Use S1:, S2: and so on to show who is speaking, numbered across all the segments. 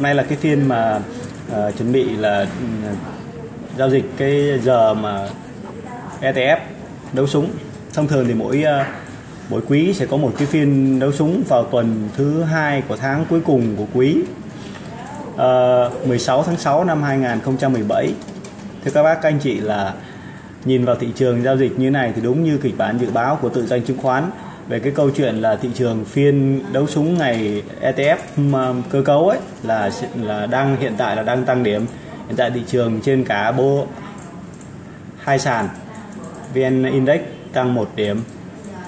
S1: Hôm nay là cái phiên mà uh, chuẩn bị là uh, giao dịch cái giờ mà ETF đấu súng. Thông thường thì mỗi uh, mỗi quý sẽ có một cái phiên đấu súng vào tuần thứ hai của tháng cuối cùng của quý. Ờ, uh, 16 tháng 6 năm 2017. Thưa các bác các anh chị là nhìn vào thị trường giao dịch như này thì đúng như kịch bản dự báo của tự doanh chứng khoán về cái câu chuyện là thị trường phiên đấu súng ngày ETF um, cơ cấu ấy là là đang hiện tại là đang tăng điểm. Hiện tại thị trường trên cả bộ hai sàn VN Index tăng 1 điểm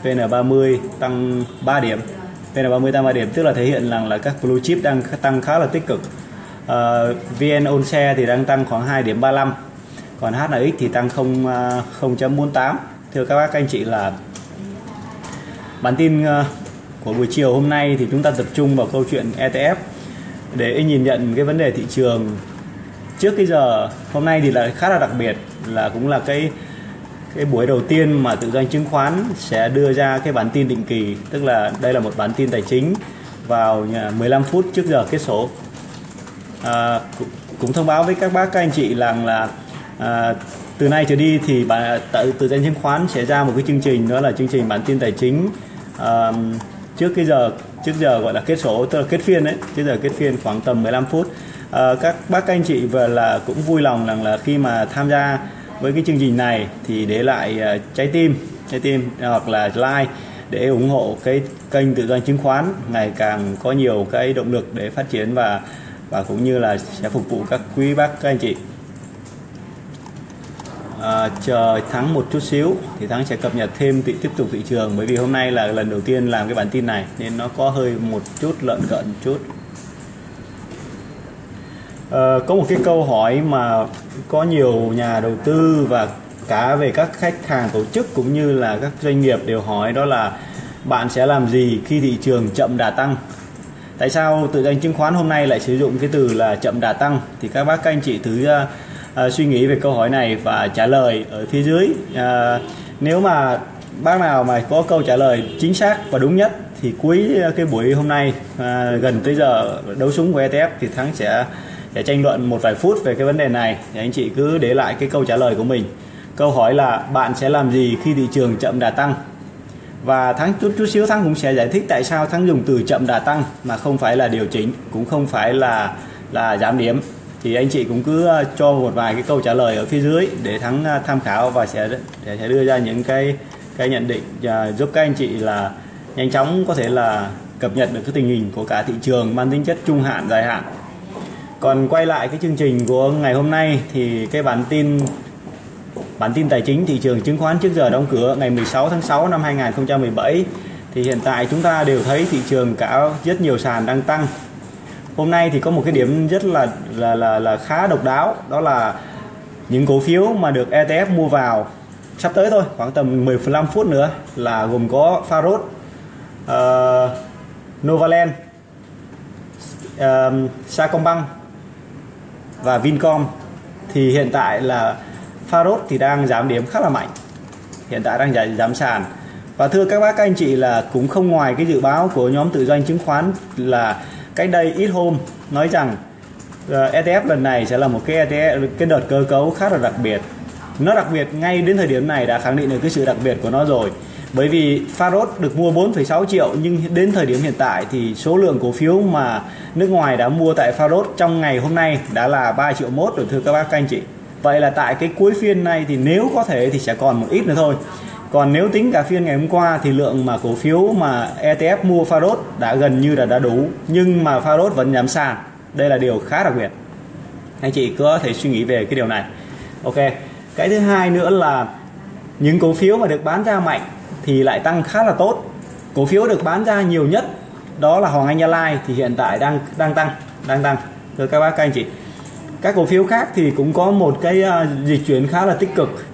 S1: VN30 tăng 3 điểm. VN30 tăng 3 điểm tức là thể hiện rằng là các blue chip đang tăng khá là tích cực. Uh, VN On Share thì đang tăng khoảng 2 điểm 35 còn HNX thì tăng 0 0.48 à, thưa các bác các anh chị là bản tin ờ, của buổi chiều hôm nay thì chúng ta tập trung vào câu chuyện ETF để nhìn nhận cái vấn đề thị trường. Trước cái giờ hôm nay thì là khá là đặc biệt là cũng là cái cái buổi đầu tiên mà tự doanh chứng khoán sẽ đưa ra cái bản tin định kỳ tức là đây là một bản tin tài chính vào ờ, 15 phút trước giờ kết sổ à, ờ, cũng thông báo với các bác các anh chị rằng là à, từ nay trở đi thì bản tự tự doanh chứng khoán sẽ ra một cái chương trình đó là chương trình bản tin tài chính uh, trước cái giờ trước giờ gọi là kết số, tức là kết phiên đấy trước giờ kết phiên khoảng tầm 15 phút. À, các bác các anh chị vừa là cũng vui lòng rằng là khi mà tham gia với cái chương trình này thì để lại uh, trái tim trái tim hoặc là like để ủng hộ cái kênh tự doanh chứng khoán ngày càng có nhiều cái động lực để phát triển và và cũng như là sẽ phục vụ các quý bác các anh chị à, chờ thắng một chút xíu thì thắng sẽ cập nhật thêm tiếp tục thị trường. Bởi vì hôm nay là lần đầu tiên làm cái bản tin này nên nó có hơi một chút lợn cận chút. À, có một cái câu hỏi mà có nhiều nhà đầu tư và cả về các khách hàng tổ chức cũng như là các doanh nghiệp đều hỏi đó là bạn sẽ làm gì khi thị trường chậm đà tăng? Tại sao tự doanh chứng khoán hôm nay lại sử dụng cái từ là chậm đà tăng? Thì các bác các anh chị thứ uh, suy nghĩ về câu hỏi này và trả lời ở phía dưới. À, nếu mà bác nào mà có câu trả lời chính xác và đúng nhất thì cuối ờ, cái buổi hôm nay à, gần tới giờ đấu súng của ETF thì thắng sẽ sẽ tranh luận một vài phút về cái vấn đề này. Thì anh chị cứ để lại cái câu trả lời của mình. Câu hỏi là bạn sẽ làm gì khi thị trường chậm đà tăng? Và thắng chút chút xíu thắng cũng sẽ giải thích tại sao thắng dùng từ chậm đà tăng mà không phải là điều chỉnh cũng không phải là là giảm điểm thì anh chị cũng cứ ờ, cho một vài cái câu trả lời ở phía dưới để thắng ờ, tham khảo và sẽ, để sẽ đưa ra những cái cái nhận định. Và giúp các anh chị là nhanh chóng có thể là cập nhật được cái tình hình của cả thị trường mang tính chất trung hạn, dài hạn. Còn quay lại cái chương trình của ngày hôm nay thì cái bản tin bản tin tài chính thị trường chứng khoán trước giờ đóng cửa ngày 16 tháng 6 năm 2017 thì hiện tại chúng ta đều thấy thị trường cả rất nhiều sàn đang tăng hôm nay thì có một cái điểm rất là là là, là khá độc đáo đó là những cổ phiếu mà được ETF mua vào. Sắp tới thôi khoảng tầm 15 phút nữa là gồm có Farod, uh, ờ, Novaland, uh, Sacombank và Vincom. Thì hiện tại là Farod thì đang giảm điểm khá là mạnh. Hiện tại đang giảm, giảm sàn. Và thưa các bác các anh chị là cũng không ngoài cái dự báo của nhóm tự doanh chứng khoán là cách đây ít hôm nói rằng ờ, uh, ETF lần này sẽ là một cái ETF cái đợt cơ cấu khá là đặc biệt. Nó đặc biệt ngay đến thời điểm này đã khẳng định được cái sự đặc biệt của nó rồi. Bởi vì Farod được mua 4,6 triệu nhưng đến thời điểm hiện tại thì số lượng cổ phiếu mà nước ngoài đã mua tại Farod trong ngày hôm nay đã là 3 triệu mốt rồi thưa các bác các anh chị. Vậy là tại cái cuối phiên này thì nếu có thể thì sẽ còn một ít nữa thôi còn nếu tính cả phiên ngày hôm qua thì lượng mà cổ phiếu mà ETF mua Faros đã gần như là đã đủ. Nhưng mà Faros vẫn giảm sàn. Đây là điều khá đặc biệt. Anh chị có thể suy nghĩ về cái điều này. Ok cái thứ hai nữa là những cổ phiếu mà được bán ra mạnh thì lại tăng khá là tốt. Cổ phiếu được bán ra nhiều nhất đó là Hoàng Anh Gia Lai thì hiện tại đang đang tăng đang tăng. Thưa các bác các anh chị. Các cổ phiếu khác thì cũng có một cái uh, dịch chuyển khá là tích cực.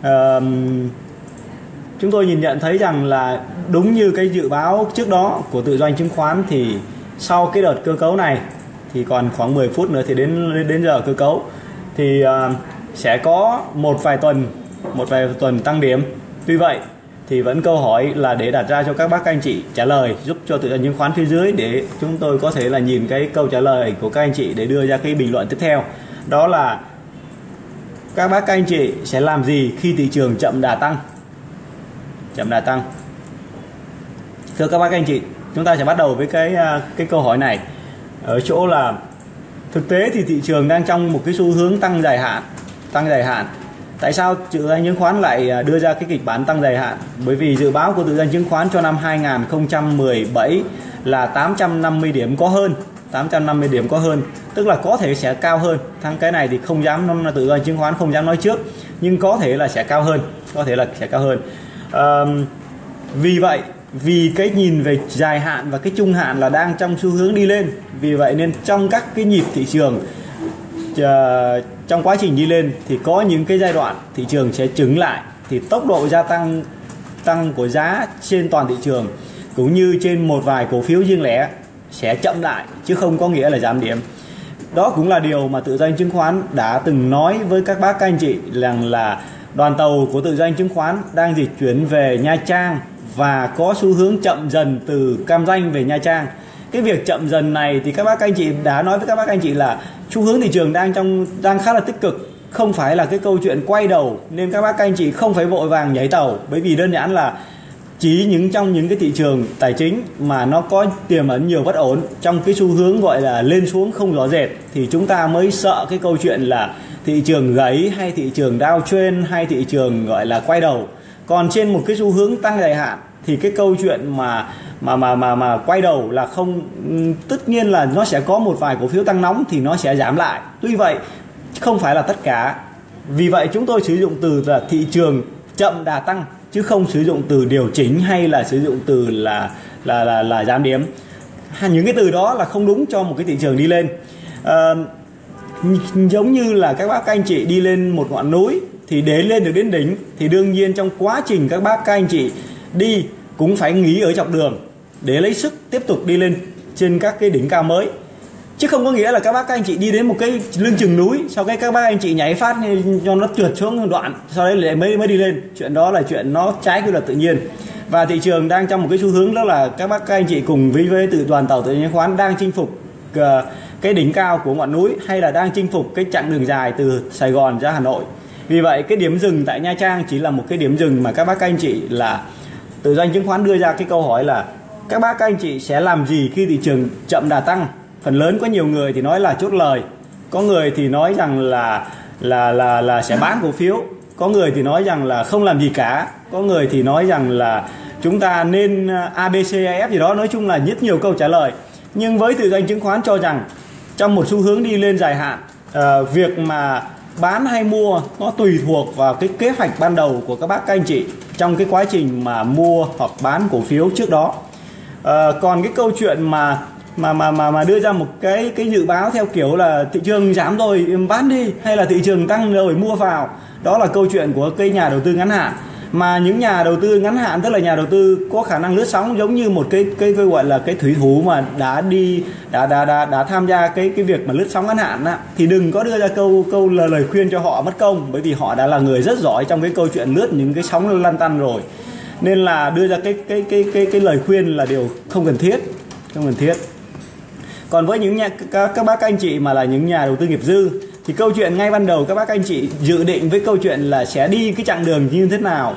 S1: Uh, chúng tôi nhìn nhận thấy rằng là đúng như cái dự báo trước đó của tự doanh chứng khoán thì sau cái đợt cơ cấu này thì còn khoảng 10 phút nữa thì đến đến giờ cơ cấu thì uh, sẽ có một vài tuần một vài tuần tăng điểm. Tuy vậy thì vẫn câu hỏi là để đặt ra cho các bác các anh chị trả lời giúp cho tự doanh chứng khoán phía dưới để chúng tôi có thể là nhìn cái câu trả lời của các anh chị để đưa ra cái bình luận tiếp theo. Đó là các bác các anh chị sẽ làm gì khi thị trường chậm đà tăng? Chậm đà tăng. Thưa các bác, các anh chị, chúng ta sẽ bắt đầu với cái à, cái câu hỏi này. Ở chỗ là, thực tế thì thị trường đang trong một cái xu hướng tăng dài hạn, tăng dài hạn. Tại sao tự doanh chứng khoán lại à, đưa ra cái kịch bản tăng dài hạn? Bởi vì dự báo của tự doanh chứng khoán cho năm 2017 là 850 điểm có hơn 850 điểm có hơn, tức là có thể sẽ cao hơn. Thằng cái này thì không dám tự doanh chứng khoán không dám nói trước, nhưng có thể là sẽ cao hơn, có thể là sẽ cao hơn vì vậy vì cái nhìn về dài hạn và cái trung hạn là đang trong xu hướng đi lên vì vậy nên trong các cái nhịp thị trường uh, trong quá trình đi lên thì có những cái giai đoạn thị trường sẽ chứng lại thì tốc độ gia tăng tăng của giá trên toàn thị trường cũng như trên một vài cổ phiếu riêng lẻ sẽ chậm lại chứ không có nghĩa là giảm điểm. Đó cũng là điều mà tự doanh chứng khoán đã từng nói với các bác các anh chị rằng là đoàn tàu của tự doanh chứng khoán đang dịch chuyển về Nha Trang và có xu hướng chậm dần từ Cam Ranh về Nha Trang. Cái việc chậm dần này thì các bác anh chị đã nói với các bác anh chị là xu hướng thị trường đang trong, đang khá là tích cực. Không phải là cái câu chuyện quay đầu nên các bác anh chị không phải vội vàng nhảy tàu, bởi vì đơn giản là chỉ những trong những cái thị trường tài chính mà nó có tiềm ẩn nhiều bất ổn, trong cái xu hướng gọi là lên xuống không rõ rệt thì chúng ta mới sợ cái câu chuyện là thị trường gáy hay thị trường đao chuyên hay thị trường gọi là quay đầu. Còn trên một cái xu hướng tăng dài hạn thì cái câu chuyện mà mà mà mà mà quay đầu là không tất nhiên là nó sẽ có một vài cổ phiếu tăng nóng thì nó sẽ giảm lại. Tuy vậy không phải là tất cả. Vì vậy chúng tôi sử dụng từ là thị trường chậm đà tăng chứ không sử dụng từ điều chỉnh hay là sử dụng từ là là là, là giảm điểm. Những cái từ đó là không đúng cho một cái thị trường đi lên. À, giống như là các bác, các anh chị đi lên một ngọn núi thì để lên được đến đỉnh thì đương nhiên trong quá trình các bác, các anh chị đi cũng phải nghỉ ở dọc đường để lấy sức tiếp tục đi lên trên các cái đỉnh cao mới. Chứ không có nghĩa là các bác, các anh chị đi đến một cái lưng chừng núi, sau cái các bác, anh chị nhảy phát cho nó trượt xuống đoạn, sau đấy lại mới mới đi lên. Chuyện đó là chuyện nó trái quy luật tự nhiên. Và thị trường đang trong một cái xu hướng đó là các bác, các anh chị cùng với với tự đoàn tàu tự nhiên khoán đang chinh phục Ờ, cái đỉnh cao của ngọn núi hay là đang chinh phục cái chặng đường dài từ Sài Gòn ra Hà Nội. Vì vậy, cái điểm dừng tại Nha Trang chỉ là một cái điểm dừng mà các bác các anh chị là tự doanh chứng khoán đưa ra cái câu hỏi là các bác các anh chị sẽ làm gì khi thị trường chậm đà tăng? Phần lớn có nhiều người thì nói là chốt lời, có người thì nói rằng là là là là sẽ bán cổ phiếu, có người thì nói rằng là không làm gì cả, có người thì nói rằng là chúng ta nên ờ, abcaf gì đó, nói chung là rất nhiều câu trả lời nhưng với tự doanh chứng khoán cho rằng trong một xu hướng đi lên dài hạn uh, việc mà bán hay mua nó tùy thuộc vào cái kế hoạch ban đầu của các bác các anh chị trong cái quá trình mà mua hoặc bán cổ phiếu trước đó. À, còn cái câu chuyện mà mà mà mà mà đưa ra một cái cái dự báo theo kiểu là thị trường giảm rồi bán đi hay là thị trường tăng rồi mua vào đó là câu chuyện của cây nhà đầu tư ngắn hạn mà những nhà đầu tư ngắn hạn tức là nhà đầu tư có khả năng lướt sóng giống như một cái cái, cái gọi là cái thủy thủ mà đã đi đã đã đã, đã tham gia cái cái việc mà lướt sóng ngắn hạn á, thì đừng có đưa ra câu câu lời, lời khuyên cho họ mất công bởi vì họ đã là người rất giỏi trong cái câu chuyện lướt những cái sóng lăn tăn rồi. Nên là đưa ra cái cái cái cái cái lời khuyên là điều không cần thiết không cần thiết. Còn với những nhà các, các bác anh chị mà là những nhà đầu tư nghiệp dư thì câu chuyện ngay ban đầu các bác anh chị dự định với câu chuyện là sẽ đi cái chặng đường như thế nào?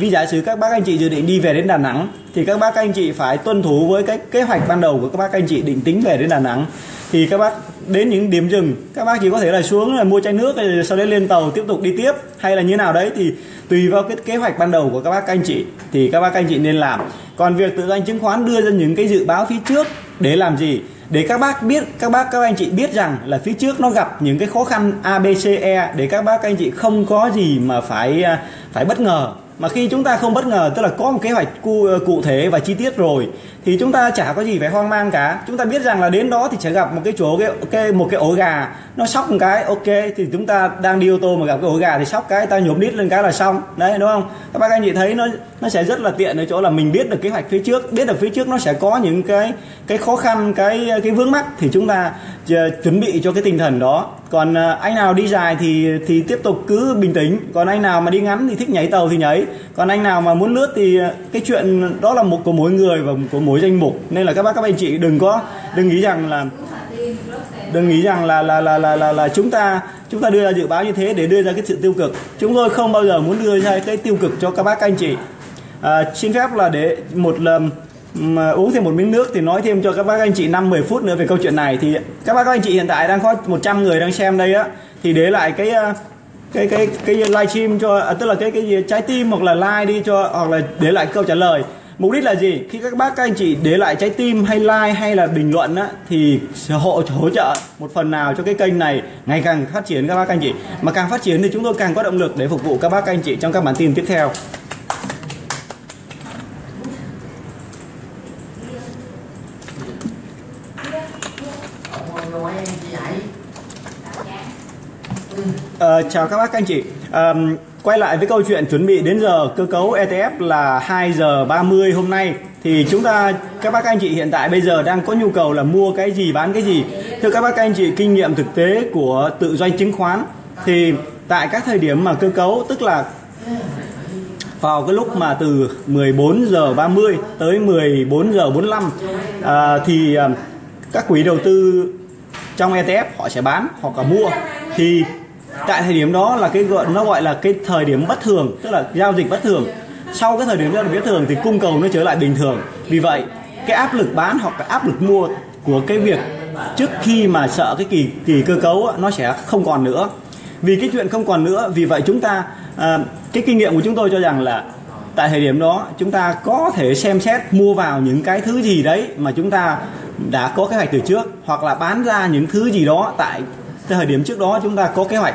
S1: Vì giả sử các bác anh chị dự định đi về đến Đà Nẵng, thì các bác anh chị phải tuân thủ với cái kế hoạch ban đầu của các bác anh chị định tính về đến Đà Nẵng. Thì các bác đến những điểm dừng, các bác chỉ có thể là xuống, là mua chai nước rồi sau đấy lên tàu tiếp tục đi tiếp, hay là như nào đấy, thì tùy vào cái kế hoạch ban đầu của các bác anh chị, thì các bác anh chị nên làm. Còn việc tự doanh chứng khoán đưa ra những cái dự báo phía trước để làm gì? Để các bác biết, các bác, các anh chị biết rằng là phía trước nó gặp những cái khó khăn abce để các bác các anh chị không có gì mà phải à, phải bất ngờ mà khi chúng ta không bất ngờ tức là có một kế hoạch cụ, ờ, cụ thể và chi tiết rồi thì chúng ta chả có gì phải hoang mang cả. Chúng ta biết rằng là đến đó thì sẽ gặp một cái chỗ cái, cái một cái ổ gà nó sóc một cái ok thì chúng ta đang đi ô tô mà gặp cái ổ gà thì sóc cái ta nhổm đít lên cái là xong. Đấy đúng không? Các bác anh chị thấy nó nó sẽ rất là tiện ở chỗ là mình biết được kế hoạch phía trước biết được phía trước nó sẽ có những cái cái khó khăn cái cái vướng mắc thì chúng ta ờ, chuẩn bị cho cái tinh thần đó còn à, anh nào đi dài thì thì tiếp tục cứ bình tĩnh. Còn anh nào mà đi ngắn thì thích nhảy tàu thì nhảy còn anh nào mà muốn lướt thì à, cái chuyện đó là một của mỗi người và của mỗi danh mục. Nên là các bác các anh chị đừng có đừng nghĩ rằng là đừng nghĩ rằng là là là là là, là chúng ta chúng ta đưa ra dự báo như thế để đưa ra cái sự tiêu cực. Chúng tôi không bao giờ muốn đưa ra cái tiêu cực cho các bác các anh chị. À, xin phép là để một lần mà uống thêm một miếng nước thì nói thêm cho các bác anh chị 5 10 phút nữa về câu chuyện này. Thì các bác các anh chị hiện tại đang có 100 người đang xem đây á. Thì để lại cái ờ, cái cái cái livestream cho à, tức là cái cái gì trái tim hoặc là like đi cho hoặc là để lại câu trả lời. Mục đích là gì? Khi các bác các anh chị để lại trái tim hay like hay là bình luận á thì sẽ hỗ hỗ trợ một phần nào cho cái kênh này ngày càng phát triển các bác các anh chị. Mà càng phát triển thì chúng tôi càng có động lực để phục vụ các bác các anh chị trong các bản tin tiếp theo. Ờ, chào các bác các anh chị. Ờ, quay lại với câu chuyện chuẩn bị đến giờ cơ cấu ETF là 2 giờ 30 hôm nay. Thì chúng ta các bác các anh chị hiện tại bây giờ đang có nhu cầu là mua cái gì bán cái gì? Thưa các bác các anh chị kinh nghiệm thực tế của tự doanh chứng khoán. Thì tại các thời điểm mà cơ cấu tức là vào cái lúc mà từ 14 giờ 30 tới 14 giờ 45 à, ờ, thì ờ, các quỹ đầu tư trong ETF họ sẽ bán hoặc là mua. Thì tại thời điểm đó là cái gọi nó gọi là cái thời điểm bất thường tức là giao dịch bất thường. Sau cái thời điểm giao dịch bất thường thì cung cầu nó trở lại bình thường. Vì vậy cái áp lực bán hoặc là áp lực mua của cái việc trước khi mà sợ cái kỳ kỳ cơ cấu nó sẽ không còn nữa. Vì cái chuyện không còn nữa vì vậy chúng ta à, cái kinh nghiệm của chúng tôi cho rằng là tại thời điểm đó chúng ta có thể xem xét mua vào những cái thứ gì đấy mà chúng ta đã có kế hoạch từ trước hoặc là bán ra những thứ gì đó tại thời điểm trước đó chúng ta có kế hoạch.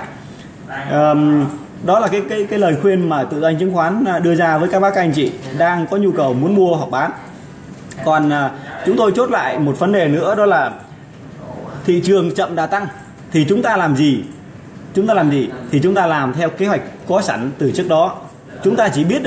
S1: Um, đó là cái cái cái lời khuyên mà tự doanh chứng khoán à, đưa ra với các bác các anh chị đang có nhu cầu muốn mua hoặc bán. Còn uh, chúng tôi chốt lại một vấn đề nữa đó là thị trường chậm đà tăng. Thì chúng ta làm gì? Chúng ta làm gì? Thì chúng ta làm theo kế hoạch có sẵn từ trước đó. Chúng ta chỉ biết